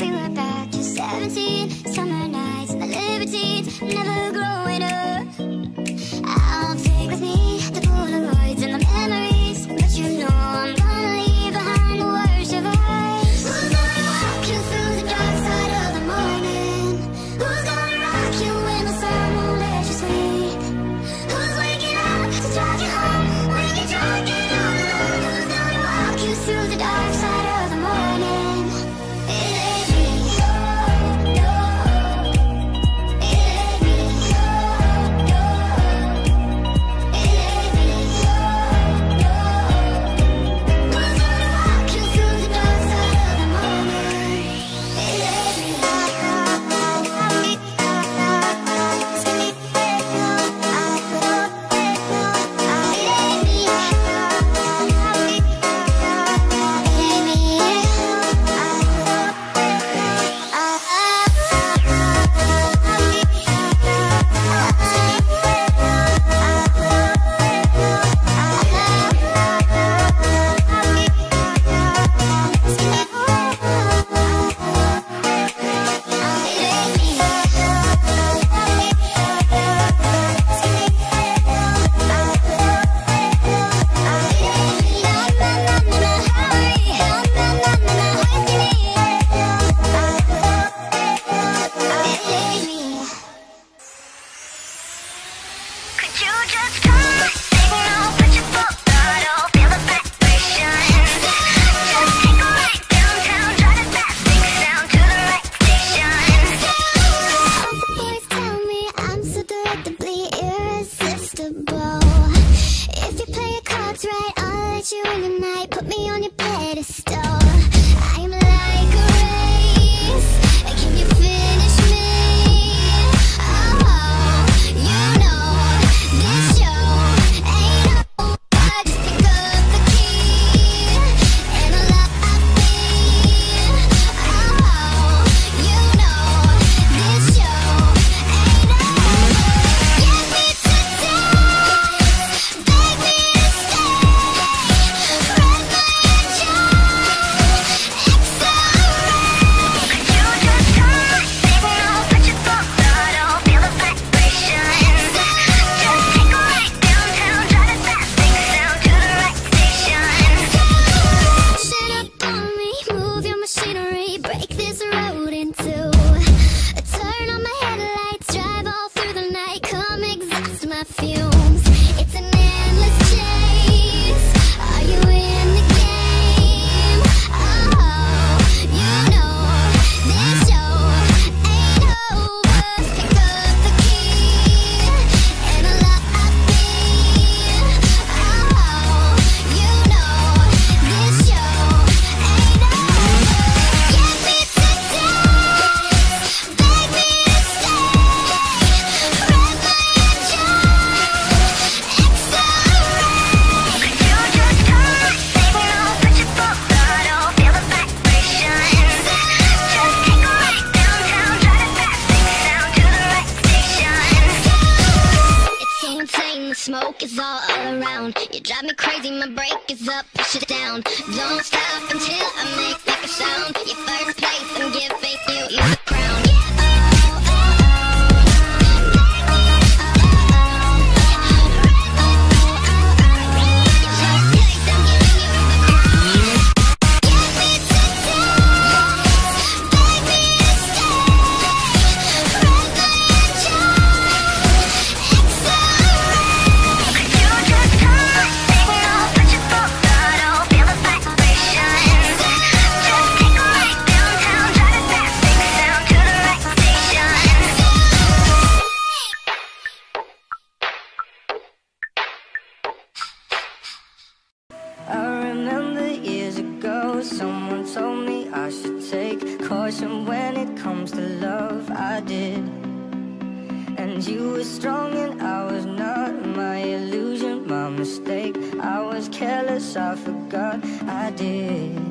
we were back to 17 Summer nights and the libertines Never my break is up, push it down. Don't stop until I make like a sound. You first. And when it comes to love, I did. And you were strong and I was not my illusion, my mistake. I was careless, I forgot I did.